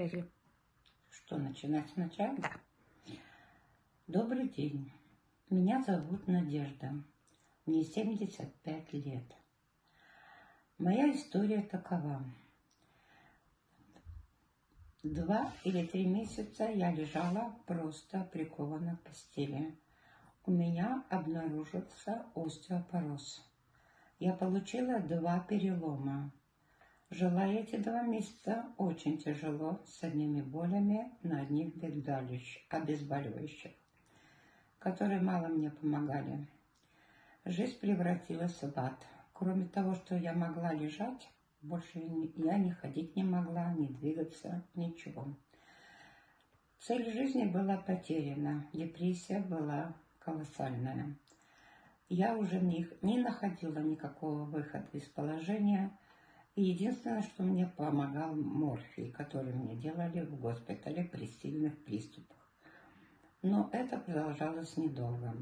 Поехали. Что, начинать сначала? Да. Добрый день. Меня зовут Надежда. Мне 75 лет. Моя история такова. Два или три месяца я лежала просто прикована к постели. У меня обнаружился остеопороз. Я получила два перелома. Жила эти два месяца очень тяжело, с одними болями на одних обезболивающих, которые мало мне помогали. Жизнь превратилась в ад. Кроме того, что я могла лежать, больше я не ходить не могла, не двигаться, ничего. Цель жизни была потеряна, депрессия была колоссальная. Я уже не, находила никакого выхода из положения – единственное, что мне помогал морфий, который мне делали в госпитале при сильных приступах. Но это продолжалось недолго.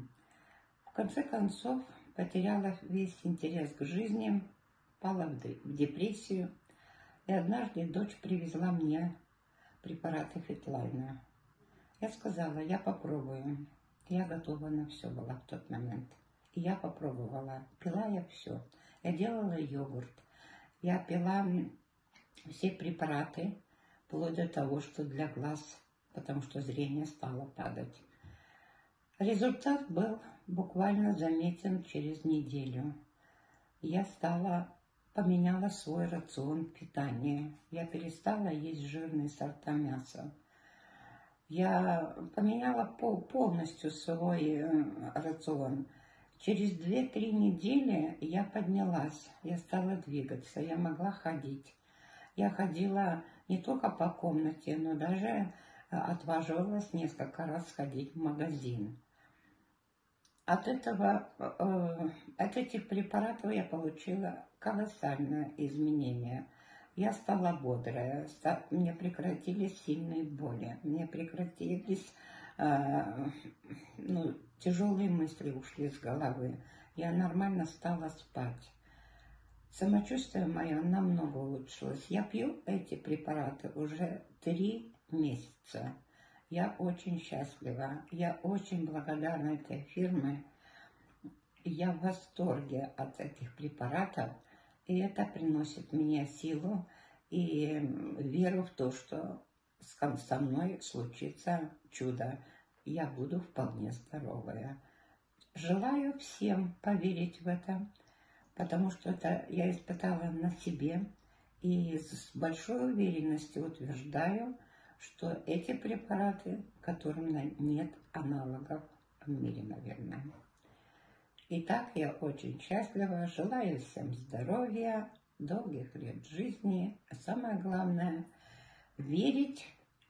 В конце концов, потеряла весь интерес к жизни, пала в депрессию, и однажды дочь привезла мне препараты Фитлайна. Я сказала, я попробую. Я готова на все была в тот момент. И я попробовала. Пила я все. Я делала йогурт. Я пила все препараты, вплоть до того, что для глаз, потому что зрение стало падать. Результат был буквально заметен через неделю. Я стала, поменяла свой рацион питания. Я перестала есть жирные сорта мяса. Я поменяла полностью свой э, рацион. Через две-три недели я поднялась, я стала двигаться, я могла ходить. Я ходила не только по комнате, но даже э, отваживалась несколько раз сходить в магазин. От этого, э, от этих препаратов я получила колоссальное изменение. Я стала бодрая, мне прекратились сильные боли, мне прекратились э, ну, Тяжелые мысли ушли с головы. Я нормально стала спать. Самочувствие мое намного улучшилось. Я пью эти препараты уже три месяца. Я очень счастлива. Я очень благодарна этой фирме. Я в восторге от этих препаратов. И это приносит мне силу и веру в то, что со мной случится чудо я буду вполне здоровая. Желаю всем поверить в это, потому что это я испытала на себе и с большой уверенностью утверждаю, что эти препараты, которым нет аналогов в мире, наверное. Итак, я очень счастлива, желаю всем здоровья, долгих лет жизни, а самое главное – верить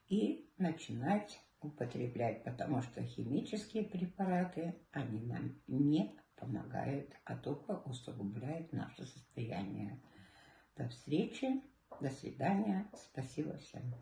и начинать употреблять, потому что химические препараты, они нам не помогают, а только усугубляют наше состояние. До встречи, до свидания, спасибо всем.